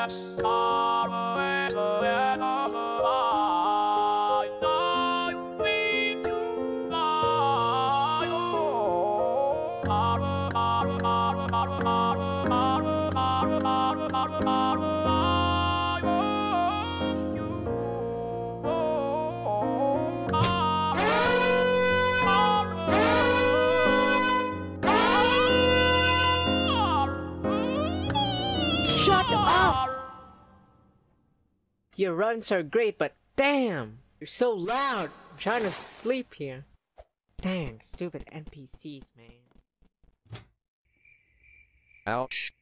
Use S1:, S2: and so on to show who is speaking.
S1: Yes,
S2: Shut up! Your runs are great, but damn! You're so loud! I'm trying to sleep here. Dang, stupid NPCs, man.
S1: Ouch.